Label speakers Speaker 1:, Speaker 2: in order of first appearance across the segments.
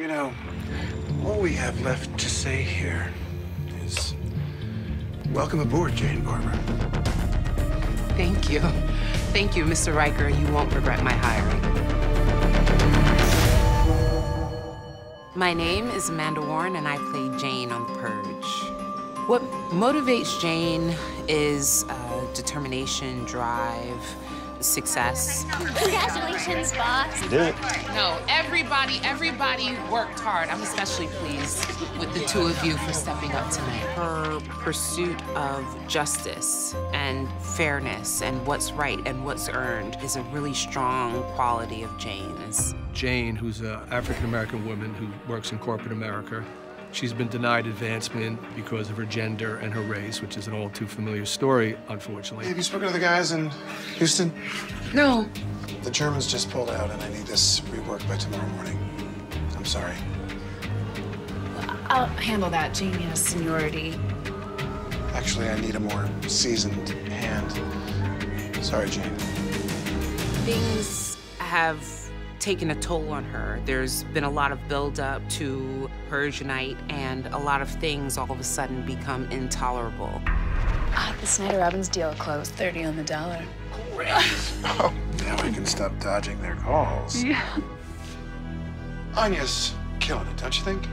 Speaker 1: You know, all we have left to say here is welcome aboard, Jane Barbour.
Speaker 2: Thank you. Thank you, Mr. Ryker. You won't regret my hiring. My name is Amanda Warren, and I play Jane on The Purge. What motivates Jane is uh, determination, drive, success.
Speaker 3: Congratulations, boss.
Speaker 1: You did it.
Speaker 2: No, everybody, everybody worked hard. I'm especially pleased with the two of you for stepping up tonight. Her pursuit of justice and fairness and what's right and what's earned is a really strong quality of Jane's.
Speaker 4: Jane, who's an African American woman who works in corporate America, she's been denied advancement because of her gender and her race, which is an all too familiar story, unfortunately.
Speaker 1: Have you spoken to the guys in Houston?
Speaker 2: No.
Speaker 1: The Germans just pulled out, and I need this reworked by tomorrow morning. I'm sorry.
Speaker 5: I'll handle that. Jane has seniority.
Speaker 1: Actually, I need a more seasoned hand. Sorry, Jane.
Speaker 2: Things have taken a toll on her. There's been a lot of buildup to Purge Night, and a lot of things all of a sudden become intolerable.
Speaker 5: Ah, the Snyder Robbins deal closed. 30 on the dollar.
Speaker 1: Oh, now we can stop dodging their calls.
Speaker 5: Yeah.
Speaker 1: Anya's killing it, don't you think?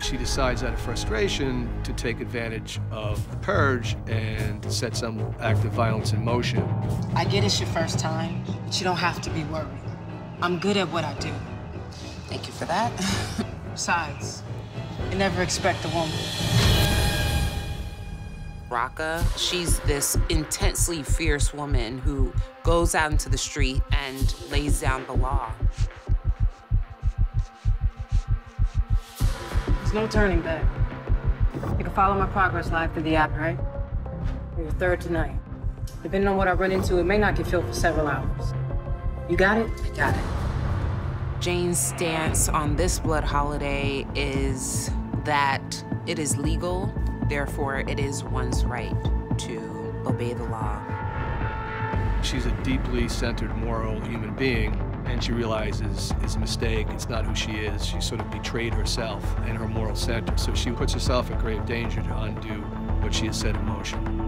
Speaker 4: She decides out of frustration to take advantage of the purge and set some act of violence in motion.
Speaker 6: I get it's your first time, but you don't have to be worried. I'm good at what I do.
Speaker 2: Thank you for that.
Speaker 6: Besides, you never expect a woman.
Speaker 2: Raka, she's this intensely fierce woman who goes out into the street and lays down the law.
Speaker 6: There's no turning back. You can follow my progress live through the app, right? You're third tonight. Depending on what I run into, it may not get filled for several hours. You got it? I got it.
Speaker 2: Jane's stance on this blood holiday is that it is legal, therefore, it is one's right to obey the law.
Speaker 4: She's a deeply centered, moral human being, and she realizes it's a mistake. It's not who she is. She sort of betrayed herself and her moral center. So she puts herself in grave danger to undo what she has set in motion.